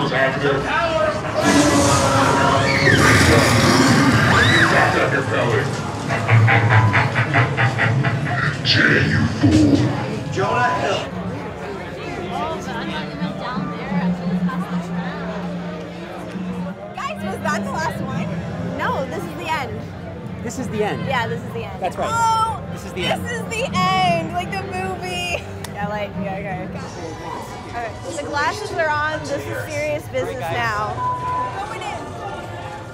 Apostles active. Drop down your belly. Jay, you fool. Jonah Hill. Guys, was that the last one? No, this is the end. This is the end. Yeah, this is the end. That's right. Oh, This is the this end. is the end, like the movie. Yeah, like yeah, okay. Alright, the glasses are on. This is serious business now. Going in.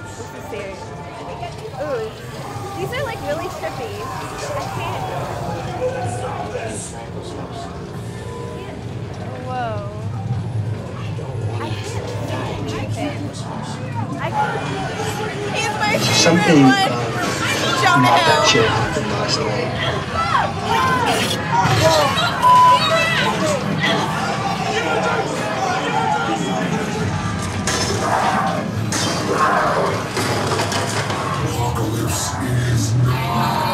This is serious. Ooh, these are like really trippy. I can't. Whoa. I can't. Okay. I can't. He's my favorite Something one. uh, Jonah not that Hill. chill happened last night. Wow,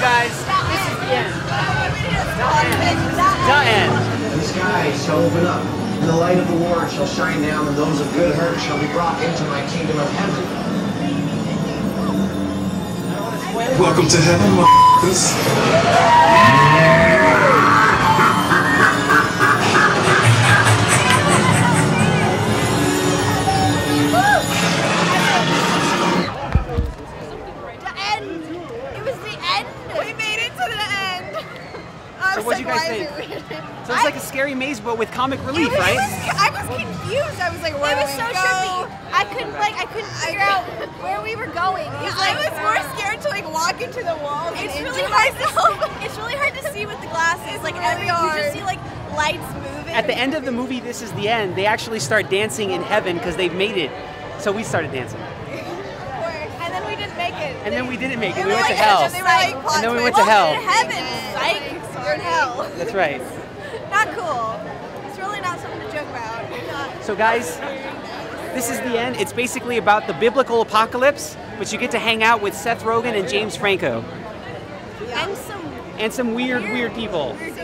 guys. This is the end. The end. The sky shall open up, and the light of the Lord shall shine down, and those of good hurt shall be brought into my kingdom of heaven. Welcome to heaven, motherfuckers. I So what'd you guys why think? it? So it's like a scary maze, but with comic relief, was- right? was- I was confused. I was like, where It do was we so go? trippy. I couldn't like I couldn't figure out where we were going. It was I was more scared to like walk into the wall. than it's really hard myself. to it's really hard to see with the glasses. It's like really every you just see like lights moving. At the end of the movie, This is the End, they actually start dancing in heaven because they've made it. So we started dancing. and then we didn't make it. And then we didn't make it. We were went to hell. Like, And then we went to hell. heaven. Psych. You're in hell. That's right. Not cool. It's really not something to joke about. Not- So, guys, this is the end. It's basically about the biblical apocalypse, but you get to hang out with Seth Rogen and James Franco And some and some weird, weird people. weird